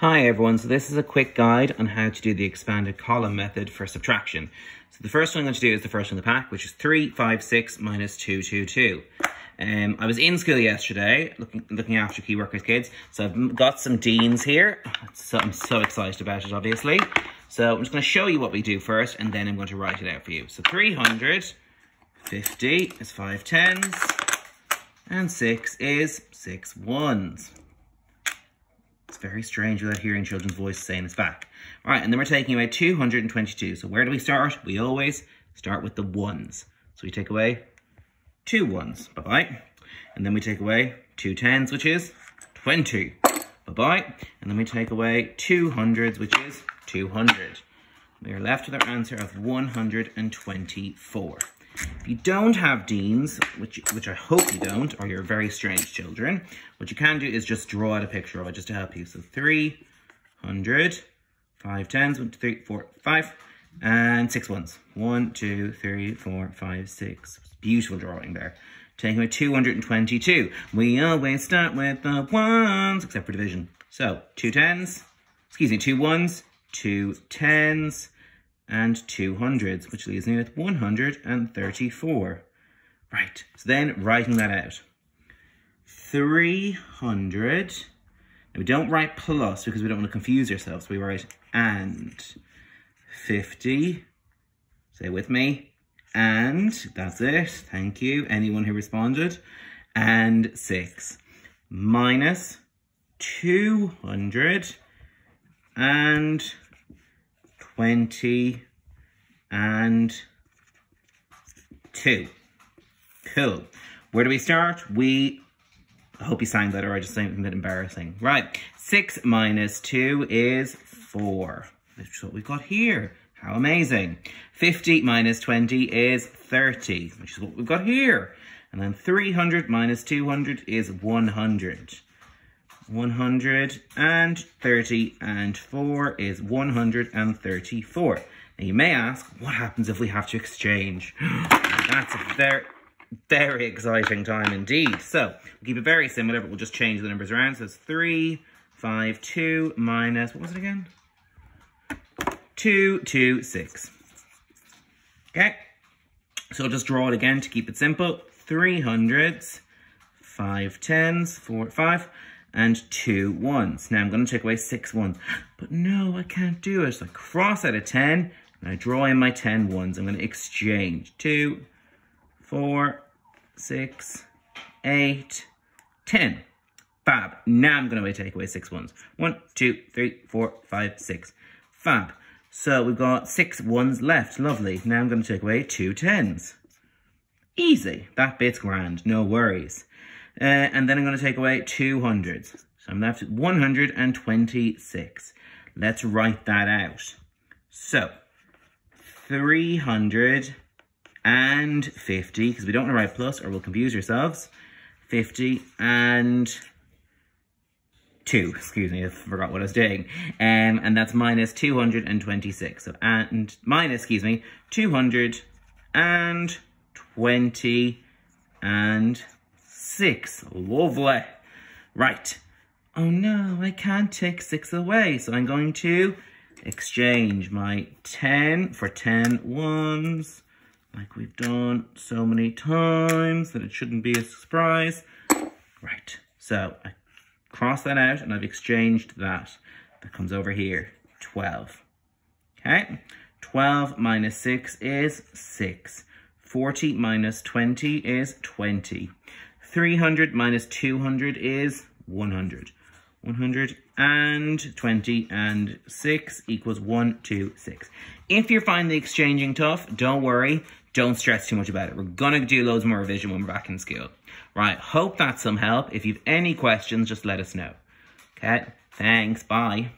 Hi everyone, so this is a quick guide on how to do the expanded column method for subtraction. So the first one I'm going to do is the first one in the pack, which is 3, 5, 6 minus 2, 2, 2. Um, I was in school yesterday looking looking after key workers kids, so I've got some Dienes here. So I'm so excited about it, obviously. So I'm just going to show you what we do first, and then I'm going to write it out for you. So 350 is 5 tens, and 6 is 6 ones very strange without hearing children's voices saying it's back. All right, and then we're taking away 222. So where do we start? We always start with the ones. So we take away two ones, bye-bye. And then we take away two tens, which is 20, bye-bye. And then we take away two hundreds, which is 200. We are left with our answer of 124. If you don't have Dienes, which, which I hope you don't, or you're very strange children, what you can do is just draw out a picture of it just to help you. So 300, five tens, one, two, three, four, five, and six ones. One, two, three, four, five, six. Beautiful drawing there. Taking away 222. We always start with the ones, except for division. So, two tens, excuse me, two ones, two tens, and two hundreds, which leaves me with 134. Right, so then writing that out. 300, now we don't write plus because we don't want to confuse ourselves, we write and 50, say with me, and that's it, thank you, anyone who responded, and 6, minus 200 and 20 and 2. Cool. Where do we start? We, I hope you sang that or I just sang a bit embarrassing. Right, 6 minus 2 is 4. That's what we've got here. How amazing. 50 minus 20 is 30, which is what we've got here. And then 300 minus 200 is 100. 130 and 4 is 134. Now you may ask, what happens if we have to exchange? That's a very, very exciting time indeed. So, we'll keep it very similar, but we'll just change the numbers around. So it's 3, 5, 2 minus, what was it again? 2, 2, 6. Okay, so I'll just draw it again to keep it simple. 300s, 5 tens, 4, 5 and two ones. Now I'm going to take away six ones. But no, I can't do it. So I cross out a 10 and I draw in my 10 ones. I'm going to exchange two, four, six, eight, 10. Fab. Now I'm going to take away six ones. One, two, three, four, five, six. Fab. So we've got six ones left. Lovely. Now I'm going to take away two tens. Easy. That bit's grand. No worries. Uh, and then I'm going to take away 200. So I'm left with 126. Let's write that out. So, 350, because we don't want to write plus or we'll confuse ourselves. 50 and 2, excuse me, I forgot what I was doing. Um, and that's minus 226. So, and minus, excuse me, 220 and six. Lovely. Right. Oh no, I can't take six away. So I'm going to exchange my 10 for 10 ones, like we've done so many times that it shouldn't be a surprise. Right, so I cross that out and I've exchanged that. That comes over here, 12. Okay, 12 minus 6 is 6. 40 minus 20 is 20. 300 minus 200 is 100. 120 and 6 equals 126. If you're finding the exchanging tough, don't worry. Don't stress too much about it. We're going to do loads more revision when we're back in school. Right, hope that's some help. If you've any questions, just let us know. Okay, thanks, bye.